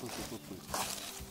そうそうそうそう。